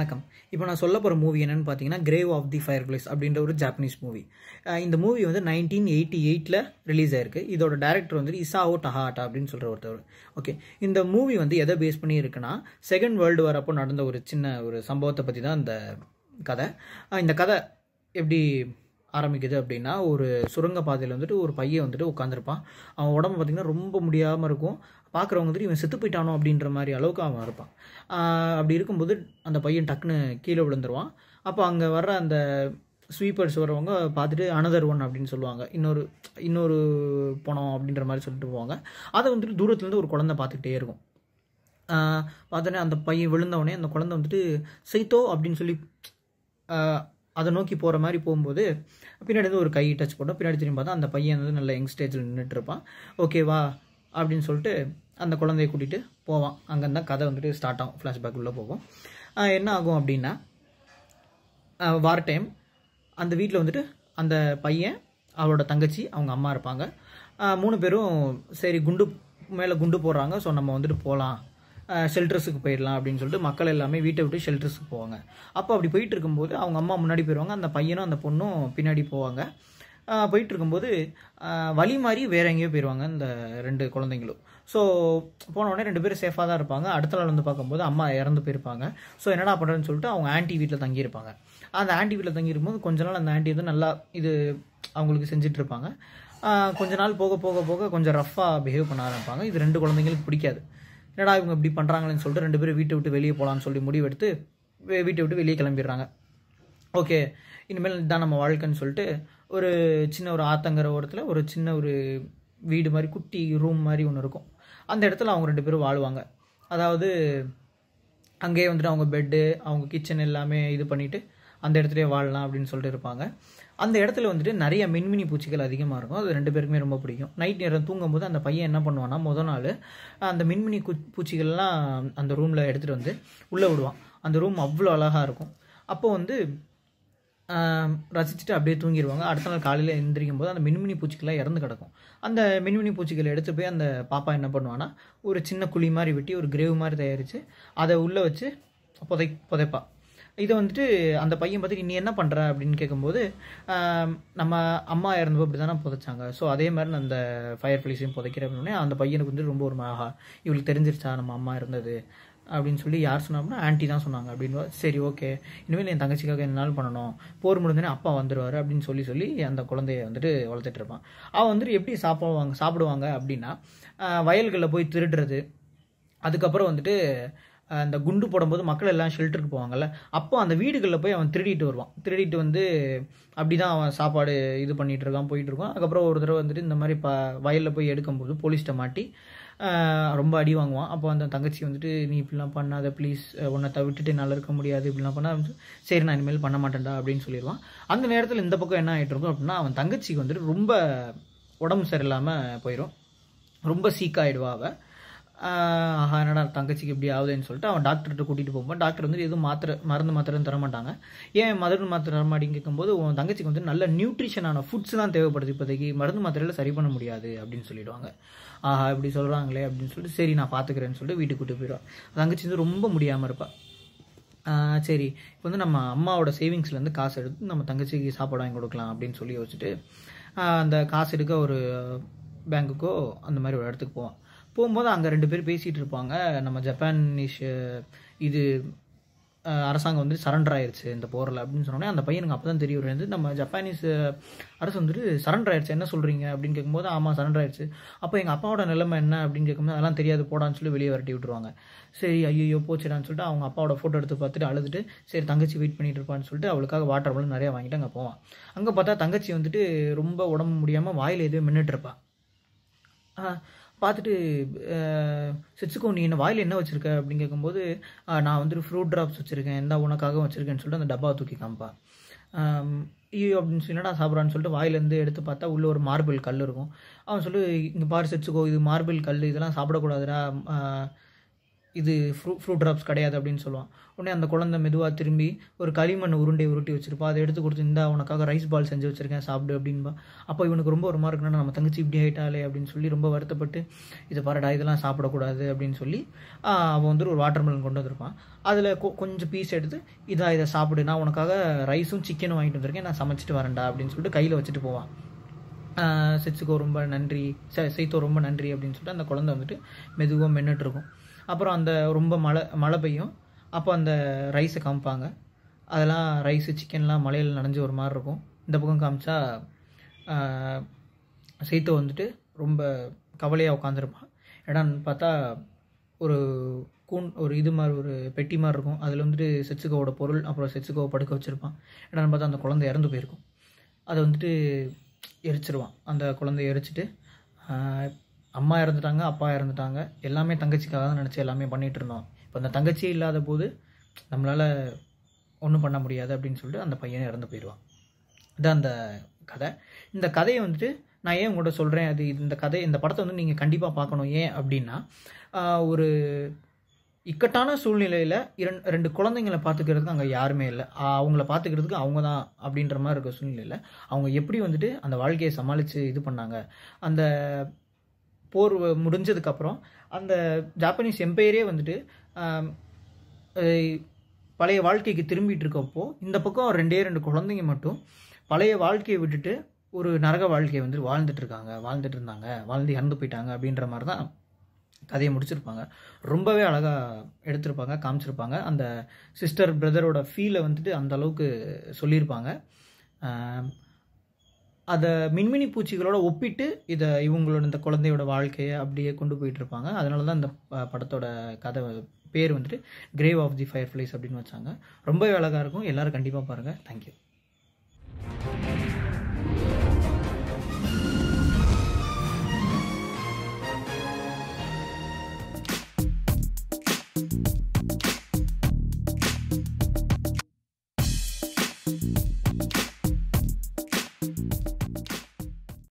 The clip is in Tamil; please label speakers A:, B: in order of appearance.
A: வணக்கம். இப்போ நான் சொல்ல போகிற மூவி என்னென்னு பார்த்தீங்கன்னா grave of the fire place அப்படின்ற ஒரு ஜாப்பனீஸ் மூவி இந்த மூவி வந்து நைன்டீன் எயிட்டி எயிட்டில் ரிலீஸ் ஆயிருக்கு. இதோட டேரக்டர் வந்து இசாவோ டஹாட்டா அப்படின்னு சொல்கிற ஒருத்தர். ஓகே இந்த மூவி வந்து எதை பேஸ் பண்ணி இருக்குன்னா செகண்ட் வேர்ல்டு வார் அப்போ நடந்த ஒரு சின்ன ஒரு சம்பவத்தை பற்றி தான் இந்த கதை இந்த கதை எப்படி ஆரம்பிக்குது அப்படின்னா ஒரு சுரங்க பாதையில் வந்துட்டு ஒரு பையன் வந்துட்டு உட்காந்துருப்பான் அவன் உடம்பு பார்த்திங்கன்னா ரொம்ப முடியாமல் இருக்கும். பார்க்குறவங்க வந்துட்டு இவன் செத்து போயிட்டானோ அப்படின்ற மாதிரி அளவுக்கு அவன் இருப்பான். அப்படி இருக்கும்போது அந்த பையன் டக்குன்னு கீழே விழுந்துருவான். அப்போ அங்கே வர்ற அந்த ஸ்வீப்பர்ஸ் வரவங்க பார்த்துட்டு அனதர் ஒன் அப்படின்னு சொல்லுவாங்க. இன்னொரு இன்னொரு பணம் அப்படின்ற மாதிரி சொல்லிட்டு போவாங்க. அதை வந்துட்டு தூரத்துலேருந்து ஒரு குழந்தை பார்த்துக்கிட்டே இருக்கும். பார்த்தோன்னே அந்த பையன் விழுந்தவொடனே அந்த குழந்தை வந்துட்டு சைத்தோ அப்படின்னு சொல்லி அதை நோக்கி போகிற மாதிரி போகும்போது பின்னாடி வந்து ஒரு கை டச் போட்டோம். பின்னாடி திரும்பி பார்த்தா அந்த பையன் வந்து நல்ல யங் ஸ்டேஜில் நின்றுட்டு இருப்பான் ஓகேவா அப்படின்னு சொல்லிட்டு அந்த குழந்தைய கூட்டிகிட்டு போவான். அங்கே தான் கதை வந்துட்டு ஸ்டார்ட் ஆகும். ஃப்ளாஷ்பேக் உள்ளே போகும். என்ன ஆகும் அப்படின்னா வார டைம் அந்த வீட்டில் வந்துட்டு அந்த பையன் அவளோட தங்கச்சி அவங்க அம்மா இருப்பாங்க. மூணு பேரும் சரி குண்டு மேலே குண்டு போடுறாங்க. ஸோ நம்ம வந்துட்டு போகலாம் ஷெல்டர்ஸுக்கு போயிடலாம் அப்படின்னு சொல்லிட்டு மக்கள் எல்லாமே வீட்டை விட்டு ஷெல்டர்ஸுக்கு போவாங்க. அப்போ அப்படி போயிட்டு இருக்கும்போது அவங்க அம்மா முன்னாடி போயிடுவாங்க அந்த பையனும் அந்த பொண்ணும் பின்னாடி போவாங்க. போயிட்டு இருக்கும்போது வழி மாறி வேற எங்கேயோ போயிடுவாங்க இந்த ரெண்டு குழந்தைங்களும். ஸோ போன உடனே ரெண்டு பேரும் சேஃபாக தான் இருப்பாங்க. அடுத்த நாள் வந்து பார்க்கும்போது அம்மா இறந்து போயிருப்பாங்க. ஸோ என்னடா பண்ணுறேன்னு சொல்லிட்டு அவங்க ஆன்ட்டி வீட்டில் தங்கியிருப்பாங்க. அந்த ஆன்ட்டி வீட்டில் தங்கியிருக்கும்போது கொஞ்ச நாள் அந்த ஆன்ட்டி வந்து நல்லா இது அவங்களுக்கு செஞ்சுட்டு இருப்பாங்க கொஞ்ச நாள் போக போக போக கொஞ்சம் ரஃப்பாக பிஹேவ் பண்ண ஆரம்பிப்பாங்க. இது ரெண்டு குழந்தைங்களுக்கு பிடிக்காது. என்னடா இவங்க இப்படி பண்ணுறாங்களேன்னு சொல்லிட்டு ரெண்டு பேரும் வீட்டை விட்டு வெளியே போகலான்னு சொல்லி முடிவெடுத்து வீட்டை விட்டு வெளியே கிளம்பிடுறாங்க. ஓகே இனிமேல் இதான் நம்ம வாழ்க்கைன்னு சொல்லிட்டு ஒரு சின்ன ஒரு ஆத்தங்கிற ஓரத்தில் ஒரு சின்ன ஒரு வீடு மாதிரி குட்டி ரூம் மாதிரி ஒன்று இருக்கும். அந்த இடத்துல அவங்க ரெண்டு பேரும் வாழ்வாங்க. அதாவது அங்கேயே வந்துட்டு அவங்க பெட்டு அவங்க கிச்சன் எல்லாமே இது பண்ணிவிட்டு அந்த இடத்துலயே வாழலாம் அப்படின்னு சொல்லிட்டு இருப்பாங்க. அந்த இடத்துல வந்துட்டு நிறைய மின்மினி பூச்சிகள் அதிகமாக இருக்கும். அது ரெண்டு பேருக்குமே ரொம்ப பிடிக்கும். நைட் நேரம் தூங்கும்போது அந்த பையன் என்ன பண்ணுவான்னா முத நாள் அந்த மின்மினி பூச்சிகள்லாம் அந்த ரூமில் எடுத்துகிட்டு வந்து உள்ளே விடுவான். அந்த ரூம் அவ்வளோ அழகாக இருக்கும். அப்போ வந்து ரசிச்சுட்டு அப்படியே தூங்கிடுவாங்க அடுத்த நாள் காலையில் எழுந்திரிக்கும் போது அந்த மின்மினி பூச்சிகள்லாம் இறந்து கிடக்கும். அந்த மின்மினி பூச்சிகளை எடுத்து போய் அந்த பாப்பா என்ன பண்ணுவான்னா ஒரு சின்ன குழி மாதிரி வெட்டி ஒரு கிரேவ் மாதிரி தயாரித்து அதை உள்ளே வச்சு புதை புதைப்பா. இதை வந்துட்டு அந்த பையன் பார்த்துட்டு நீ என்ன பண்ணுற அப்படின்னு கேட்கும்போது நம்ம அம்மா இறந்தப்போ இப்படி தானே புதைச்சாங்க. ஸோ அதே மாதிரி நான் அந்த ஃபயர் பிளேஸையும் புதைக்கிறேன் அப்படின்னே அந்த பையனுக்கு வந்து ரொம்ப ஒரு மகா இவளுக்கு தெரிஞ்சிருச்சா நம்ம அம்மா இருந்தது அப்படின்னு சொல்லி யார் சொன்னாங்கன்னா ஆன்ட்டி தான் சொன்னாங்க. அப்படின்னு சரி ஓகே. இனிமேல் என் தங்கச்சிக்காக என்னால் பண்ணணும். போர் முடிஞ்சோடனே அப்பா வந்துடுவார் அப்படின்னு சொல்லி சொல்லி அந்த குழந்தைய வந்துட்டு வளர்த்துட்டு இருப்பான். அவன் வந்துட்டு எப்படி சாப்பிடுவாங்க சாப்பிடுவாங்க அப்படின்னா வயல்களில் போய் திருடுறது அதுக்கப்புறம் வந்துட்டு அந்த குண்டு போடும்போது மக்கள் எல்லாம் ஷெல்டருக்கு போவாங்கல்ல அப்போ அந்த வீடுகளில் போய் அவன் திருடிட்டு வருவான். திருடிட்டு வந்து அப்படி தான் அவன் சாப்பாடு இது பண்ணிட்டு இருக்கான் போயிட்டு இருக்கான். அதுக்கப்புறம் ஒரு தடவை வந்துட்டு இந்த மாதிரி ப வயலில் போய் எடுக்கும்போது போலீஸ்கிட்ட மாட்டி ரொம்ப அடி வாங்குவான். அப்போ அந்த தங்கச்சி வந்துட்டு நீ இப்படிலாம் பண்ணாத ப்ளீஸ் உன்னை தவிட்டுட்டு என்னால் இருக்க முடியாது இப்படிலாம் பண்ணா சரி நான் இனிமேல் பண்ண மாட்டேன்டா அப்படின்னு சொல்லிடுவான். அந்த நேரத்தில் இந்த பக்கம் என்ன ஆகிட்டு இருக்கும் அப்படின்னா அவன் தங்கச்சிக்கு வந்துட்டு ரொம்ப உடம்பு சரியில்லாமல் போயிடும் ரொம்ப சீக்காயிடுவா அவள் ஆஹா என்னடா தங்கச்சிக்கு இப்படி ஆகுதுன்னு சொல்லிட்டு அவன் டாக்டர்கிட்ட கூட்டிகிட்டு போகும்போது டாக்டர் வந்து எதுவும் மாத்திரை மருந்து மாத்திரை தர மாட்டாங்க ஏன் மருந்து மாத்திரை தர கேட்கும்போது உன் தங்கச்சிக்கு வந்து நல்ல நியூட்ரிஷனான ஃபுட்ஸ் தான் தேவைப்படுது இப்போதைக்கு. மருந்து மாத்திரையில் சரி பண்ண முடியாது அப்படின்னு சொல்லிடுவாங்க. ஆஹா இப்படி சொல்கிறாங்களே அப்படின்னு சொல்லிட்டு சரி நான் பார்த்துக்கிறேன்னு சொல்லிட்டு வீட்டுக்கு கூட்டு போயிடுவான். தங்கச்சி வந்து ரொம்ப முடியாமல் இருப்பாள் சரி இப்போ வந்து நம்ம அம்மாவோட சேவிங்ஸ்லேருந்து காசு எடுத்து நம்ம தங்கச்சிக்கு சாப்பாடு வாங்கி கொடுக்கலாம் அப்படின்னு சொல்லி யோசிச்சுட்டு அந்த காசு எடுக்க ஒரு பேங்க்குக்கோ அந்த மாதிரி ஒரு இடத்துக்கு போவான். போகும்போது அங்கே ரெண்டு பேர் பேசிகிட்டு இருப்பாங்க. நம்ம ஜப்பானிஷ் இது அரசாங்கம் வந்து சரண்டர் ஆயிடுச்சு இந்த போரில் அப்படின்னு சொன்னோடனே அந்த பையனுக்கு அப்போ தான் தெரிய வருது நம்ம ஜப்பானீஸ் அரசு வந்துட்டு சரண்டர் ஆயிடுச்சு என்ன சொல்கிறீங்க அப்படின்னு கேட்கும்போது ஆமாம் சரண்டர் ஆயிடுச்சு அப்போ எங்கள் அப்பாவோட நிலைமை என்ன அப்படின்னு கேட்கும்போது அதெல்லாம் தெரியாது போடான்னு சொல்லி வெளியே வரட்டி விட்டுருவாங்க. சரி ஐயோ போச்சுடான்னு சொல்லிட்டு அவங்க அப்பாவோட ஃபோட்டோ எடுத்து பார்த்துட்டு அழுதுட்டு சரி தங்கச்சி வெயிட் பண்ணிட்டு இருப்பான்னு சொல்லிட்டு அவளுக்காக வாட்டர் பாட்டில் நிறையா வாங்கிட்டு அங்கே போவான். அங்கே பார்த்தா தங்கச்சி வந்துட்டு ரொம்ப உடம்பு முடியாமல் வாயில் எதுவும் மின்னுட்டு இருப்பா. பார்த்துட்டு செச்சுக்கோ நீ என்ன வாயில் என்ன வச்சுருக்க? அப்படின்னு கேட்கும்போது நான் வந்துட்டு ஃப்ரூட் ட்ராப்ஸ் வச்சுருக்கேன். எந்த உனக்காக வச்சுருக்கேன்னு சொல்லிட்டு அந்த டப்பா தூக்கி காமிப்பா. ஐயோ அப்படின்னு சொல்லி என்னடா சாப்பிட்றான்னு சொல்லிட்டு வாயிலேருந்து எடுத்து பார்த்தா உள்ளே ஒரு மார்பிள் கல் இருக்கும். அவன் சொல்லி இங்கே பாரு செச்சுக்கோ இது மார்பிள் கல் இதெல்லாம் சாப்பிடக்கூடாதுடா. இது ஃப்ரூ ஃப்ரூட் ட்ராப்ஸ் கிடையாது அப்படின்னு சொல்லுவான். உடனே அந்த குழந்தை மெதுவாக திரும்பி ஒரு களிமண் உருண்டை உருட்டி வச்சிருப்பா. அதை எடுத்து கொடுத்து இந்தா உனக்காக ரைஸ் பால் செஞ்சு வச்சிருக்கேன் சாப்பிடு அப்படின்பா. அப்போ இவனுக்கு ரொம்ப ஒரு மாதிரி இருக்குன்னா நம்ம தங்கச்சி இப்படி ஆகிட்டாலே அப்படின்னு சொல்லி ரொம்ப வருத்தப்பட்டு இதை பாருடா இதெல்லாம் சாப்பிடக்கூடாது அப்படின்னு சொல்லி அவன் வந்து ஒரு வாட்டர் மெலன் கொண்டு வந்திருப்பான். அதில் கொஞ்சம் பீஸ் எடுத்து இதாக இதை சாப்பிடு நான் உனக்காக ரைஸும் சிக்கனும் வாங்கிட்டு வந்திருக்கேன் நான் சமைச்சிட்டு வரேன்டா அப்படின்னு சொல்லிட்டு கையில் வச்சுட்டு போவான். சிச்சுக்கோ செச்சுக்கோ ரொம்ப நன்றி செ- செய்தோ ரொம்ப நன்றி அப்படின்னு சொல்லிட்டு அந்த குழந்தை வந்துட்டு மெதுவாக மென்னுட்டு இருக்கும். அப்புறம் அந்த ரொம்ப மழை மழை பெய்யும். அப்போ அந்த ரைஸை காமிப்பாங்க. அதெல்லாம் ரைஸு சிக்கன்லாம் மழையில் நனைஞ்சு ஒரு மாதிரி இருக்கும். இந்த பக்கம் காமிச்சா சீத்தை வந்துட்டு ரொம்ப கவலையாக உட்காந்துருப்பான் இடம்னு பார்த்தா ஒரு கூன் ஒரு இது மாதிரி ஒரு பெட்டி மாதிரி இருக்கும். அதில் வந்துட்டு செச்சுக்கோவோட பொருள் அப்புறம் செச்சுக்கோவை படுக்க வச்சுருப்பான். இடம்னு பார்த்தா அந்த குழந்தை இறந்து போயிருக்கும். அதை வந்துட்டு எரிச்சிருவான். அந்த குழந்தைய எரிச்சிட்டு அம்மா இறந்துட்டாங்க அப்பா இறந்துட்டாங்க. எல்லாமே தங்கச்சிக்காக தான் நினச்சி எல்லாமே பண்ணிகிட்டு இருந்தோம். இப்போ அந்த தங்கச்சியே இல்லாத போது நம்மளால் ஒன்றும் பண்ண முடியாது அப்படின்னு சொல்லிட்டு அந்த பையன் இறந்து போயிடுவான். இதான் அந்த கதை. இந்த கதையை வந்துட்டு நான் ஏன் உங்கள்கிட்ட சொல்கிறேன் அது இந்த கதை இந்த படத்தை வந்து நீங்கள் கண்டிப்பாக பார்க்கணும். ஏன் அப்படின்னா ஒரு இக்கட்டான சூழ்நிலையில் இரண்டு ரெண்டு குழந்தைங்களை பார்த்துக்கிறதுக்கு அங்கே யாருமே இல்லை. அவங்கள பார்த்துக்கிறதுக்கு அவங்க தான் அப்படின்ற மாதிரி இருக்க சூழ்நிலையில் அவங்க எப்படி வந்துட்டு அந்த வாழ்க்கையை சமாளித்து இது பண்ணாங்க? அந்த போர் முடிஞ்சதுக்கப்புறம் அந்த ஜாப்பனீஸ் எம்பையரே வந்துட்டு பழைய வாழ்க்கைக்கு திரும்பிட்டு இருக்கப்போ இந்த பக்கம் ரெண்டே ரெண்டு குழந்தைங்க மட்டும் பழைய வாழ்க்கையை விட்டுட்டு ஒரு நரக வாழ்க்கையை வந்து வாழ்ந்துட்டு இருக்காங்க வாழ்ந்துட்டு இருந்தாங்க வாழ்ந்து இறந்து போயிட்டாங்க அப்படின்ற மாதிரி தான் கதையை முடிச்சிருப்பாங்க. ரொம்பவே அழகாக எடுத்திருப்பாங்க காமிச்சிருப்பாங்க. அந்த சிஸ்டர் பிரதரோட ஃபீலை வந்துட்டு அந்த அளவுக்கு சொல்லியிருப்பாங்க. அதை மின்மினி பூச்சிகளோட ஒப்பிட்டு இதை இவங்களோட இந்த குழந்தையோட வாழ்க்கையை அப்படியே கொண்டு போயிட்டு இருப்பாங்க. அதனால தான் இந்த ப- படத்தோட கதை பேர் வந்துட்டு grave of the fire flies அப்படின்னு வச்சாங்க. ரொம்பவே அழகாக இருக்கும். எல்லோரும் கண்டிப்பாக பாருங்கள் தேங்க்யூ